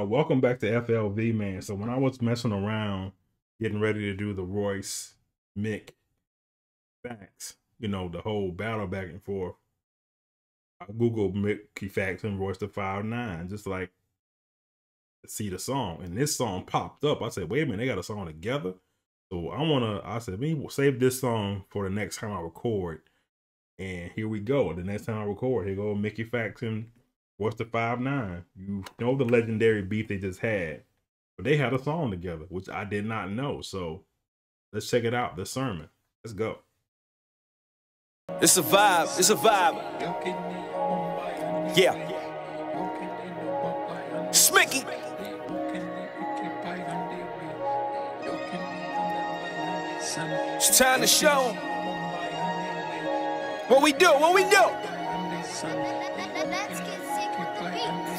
y'all. Welcome back to FLV, man. So when I was messing around, getting ready to do the Royce Mick facts, you know, the whole battle back and forth, I Googled Mickey Factz and Royce Da Five Nine, just like see the song. And this song popped up. I said, wait a minute, they got a song together. So I wanna, I said, me save this song for the next time I record. And here we go. The next time I record, here go Mickey Factz and What's the five nine? You know the legendary beef they just had, but they had a song together, which I did not know. So let's check it out. The sermon. Let's go. It's a vibe. It's a vibe. Yeah. Smicky. It's time to show what we do. What we do.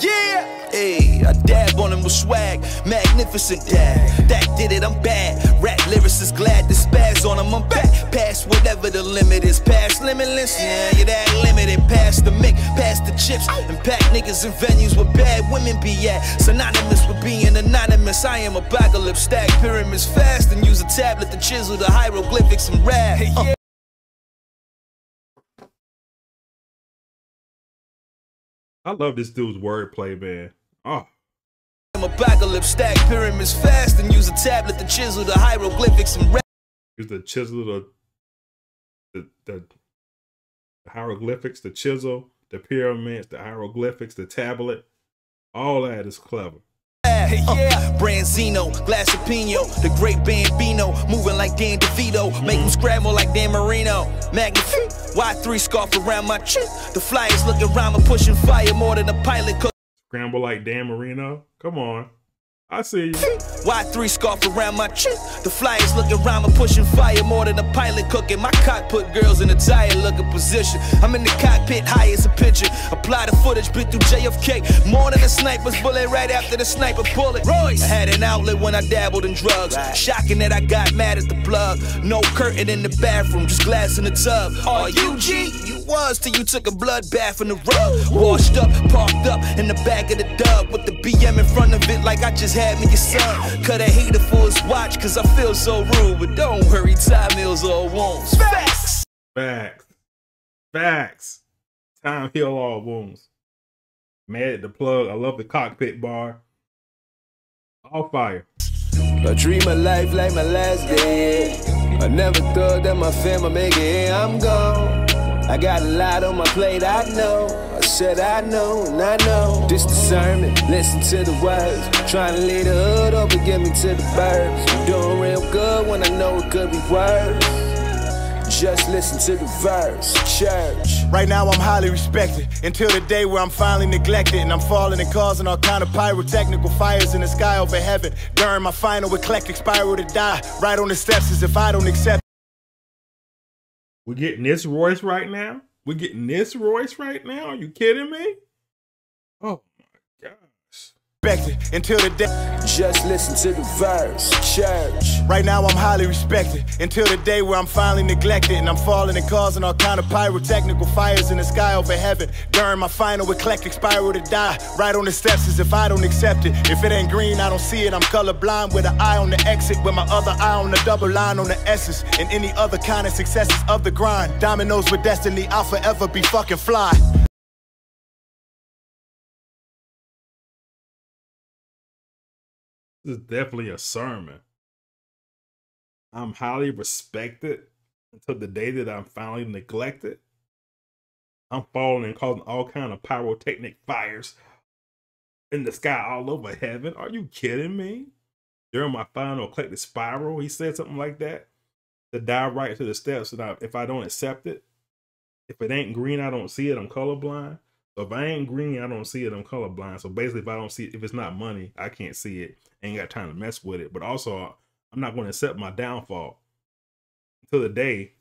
Yeah! Hey, I dab on him with swag, magnificent dab. That did it, I'm bad. Rap lyricist glad to spaz on him, I'm back. Past whatever the limit is, past limitless. Yeah, you're that limited. Past the mic, past the chips. And pack niggas in venues where bad women be at. Synonymous with being anonymous. I am a apocalypse, stack pyramids fast and use a tablet to chisel the hieroglyphics and rap. Uh. I love this dude's wordplay, man. Oh. I'm apocalypse stack pyramids fast and use a tablet to chisel the hieroglyphics and. Use the chisel, the, the, the, hieroglyphics, the chisel, the pyramids, the hieroglyphics, the tablet. All that is clever. Yeah, Branzino, glass of Pinot, the great Bambino, moving like Dan DeVito, make mm-hmm. him scramble like Dan Marino. Magnifique, Y3 scarf around my chin. The flyers looking around me, pushing fire more than a pilot. Cook. Scramble like Dan Marino? Come on. I see you. Y3 scarf around my chin. The flyers looking around me, pushing fire more than a pilot cooking. My cockpit girls in a tire looking position. I'm in the cockpit, high as a pigeon. Apply the footage, bit through JFK. More than a sniper's bullet right after the sniper bullet. Royce. I had an outlet when I dabbled in drugs. Shocking that I got mad at the plug. No curtain in the bathroom, just glass in the tub. Are you G? You was till you took a blood bath in the rug. Washed up, parked up in the back of the dub with the BM in front of it like I just had me a son. Cut a hater for his watch, cause I feel so rude. But don't worry, time heals all wounds. Facts! Facts. Facts. Time heal all wounds. Mad at the plug. I love the cockpit bar. All fire. I dream of life like my last day. I never thought that my family make it. I'm gone. I got a lot on my plate, I know. I said I know, and I know. This discernment, listen to the words. Trying to lead the hood and get me to the birds. I'm doing real good when I know it could be worse. Just listen to the verse, church. Right now I'm highly respected until the day where I'm finally neglected and I'm falling and causing all kind of pyrotechnical fires in the sky over heaven. During my final eclectic spiral to die, right on the steps as if I don't accept. We're getting this Royce right now. We're getting this Royce right now. Are you kidding me? Oh. Respected until the day. Just listen to the verse, church. Right now I'm highly respected until the day where I'm finally neglected and I'm falling and causing all kind of pyrotechnical fires in the sky over heaven. During my final eclectic spiral to die, right on the steps as if I don't accept it. If it ain't green, I don't see it. I'm colorblind with an eye on the exit, with my other eye on the double line on the S's and any other kind of successes of the grind. Dominoes with destiny, I'll forever be fucking fly. This is definitely a sermon. I'm highly respected until the day that I'm finally neglected. I'm falling and causing all kind of pyrotechnic fires in the sky all over heaven. Are you kidding me? During my final eclectic spiral, he said something like that. To dive right to the steps, and I, if I don't accept it, if it ain't green, I don't see it. I'm colorblind. So if I ain't green, I don't see it. I'm colorblind. So basically, if I don't see it, if it's not money, I can't see it. Ain't got time to mess with it. But also, I'm not going to accept my downfall until the day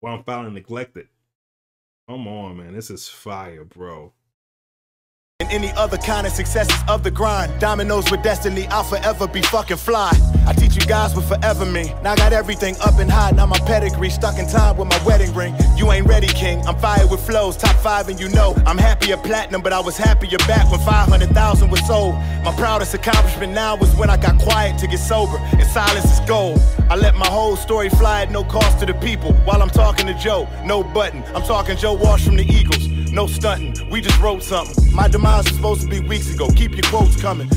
where I'm finally neglected. Come on, man. This is fire, bro. And any other kind of successes of the grind. Dominoes with destiny, I'll forever be fucking fly. I teach you guys what forever mean. Now I got everything up and high, now my pedigree stuck in time with my wedding ring. You ain't ready, king. I'm fired with flows, top five, and you know I'm happier platinum, but I was happier back when 500,000 was sold. My proudest accomplishment now was when I got quiet to get sober, and silence is gold. I let my whole story fly at no cost to the people while I'm talking to Joe. No button, I'm talking Joe Walsh from the Eagles. No stunting, we just wrote something. My demise was supposed to be weeks ago. Keep your quotes coming.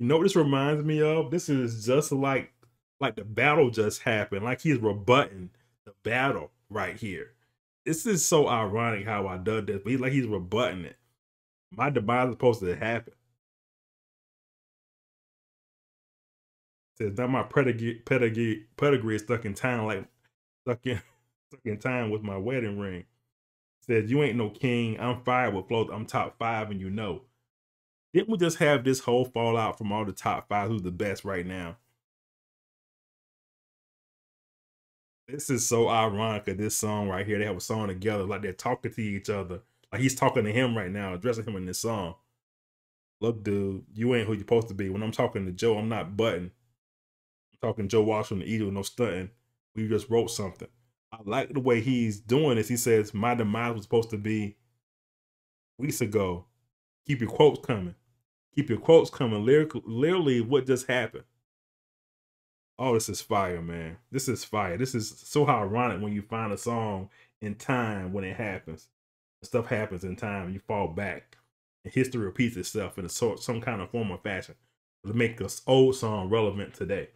You know what this reminds me of? This is just like like the battle just happened, like he's rebutting the battle right here. This is so ironic how I done this, but he's like he's rebutting it. My demise is supposed to happen. Says now my pedigree, pedigree, pedigree is stuck in time, like stuck in stuck in time with my wedding ring. Says you ain't no king. I'm fired with flows. I'm top five, and you know. Didn't we just have this whole fallout from all the top five? Who's the best right now? This is so ironic of this song right here. They have a song together, like they're talking to each other. Like he's talking to him right now, addressing him in this song. Look, dude, you ain't who you're supposed to be. When I'm talking to Joe, I'm not button. I'm talking Joe Walsh from the Eagle, no stunting. We just wrote something. I like the way he's doing this. He says, My demise was supposed to be weeks ago. Keep your quotes coming. Keep your quotes coming. Literally, what just happened? Oh, this is fire, man. This is fire. This is so ironic when you find a song in time when it happens. Stuff happens in time. You fall back. And history repeats itself in a sort, some kind of form or fashion to make this old song relevant today.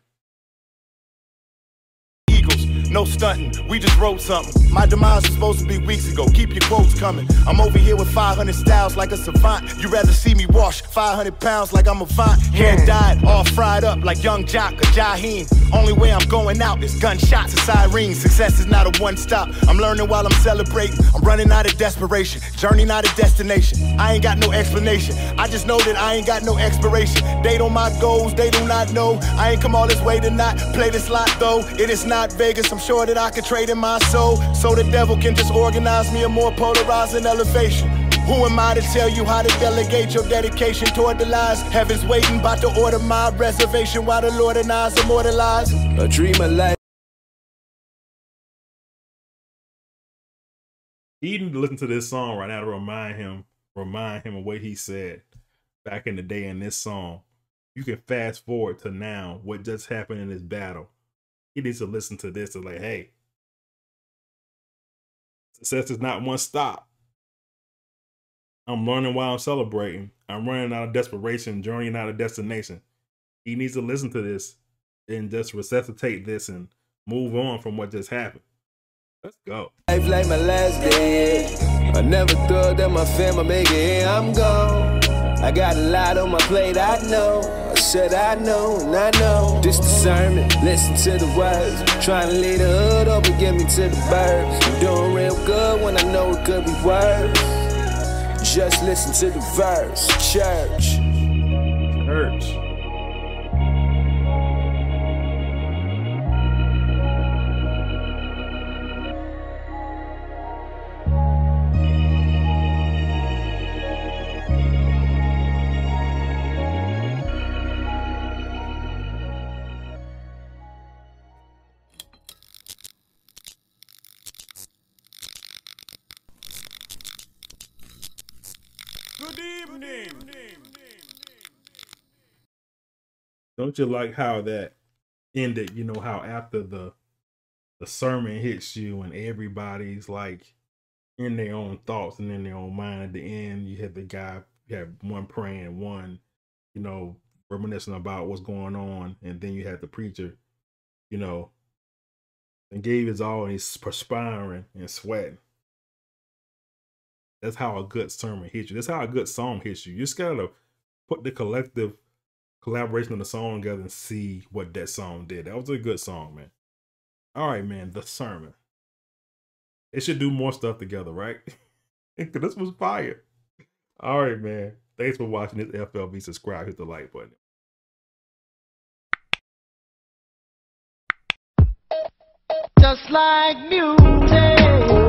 No stunting, we just wrote something. My demise was supposed to be weeks ago. Keep your quotes coming. I'm over here with 500 styles like a savant. You rather see me wash 500 pounds like I'm a font. Hair hmm. dyed, all fried up like Yung Joc or Jaheim. Only way I'm going out is gunshots and sirens. Success is not a one stop. I'm learning while I'm celebrating. I'm running out of desperation. Journey not a destination. I ain't got no explanation. I just know that I ain't got no expiration. Date on my goals, they do not know. I ain't come all this way to not play this lot though. It is not Vegas. I'm sure that I could trade in my soul so the devil can just organize me a more polarizing elevation. Who am I to tell you how to delegate your dedication toward the lies? Heaven's waiting, about to order my reservation while the Lord and I's immortalized. A dream of life. He need to listen to this song right now to remind him, remind him of what he said back in the day in this song. You can fast forward to now, what just happened in this battle he needs to listen to this and like, hey, success is not one stop. I'm learning while I'm celebrating. I'm running out of desperation, journeying out of destination. He needs to listen to this and just resuscitate this and move on from what just happened. Let's go. Life like my last day. I never thought that my family make it. I'm gone. I got a lot on my plate, I know. Said I know, and I know. This discernment, listen to the words. Trying to lead the hood up and get me to the birds. I'm doing real good when I know it could be worse. Just listen to the verse. Church. Church. Don't you like how that ended? You know how after the the sermon hits you and everybody's like in their own thoughts and in their own mind. At the end, you had the guy, you had one praying, one, you know, reminiscing about what's going on, and then you had the preacher, you know, and gave his all, and he's perspiring and sweating. That's how a good sermon hits you. That's how a good song hits you. You just gotta put the collective collaboration of the song together and see what that song did. That was a good song, man. All right, man. The sermon. It should do more stuff together, right? this was fire. All right, man. Thanks for watching this FLV. Subscribe, hit the like button. Just like music.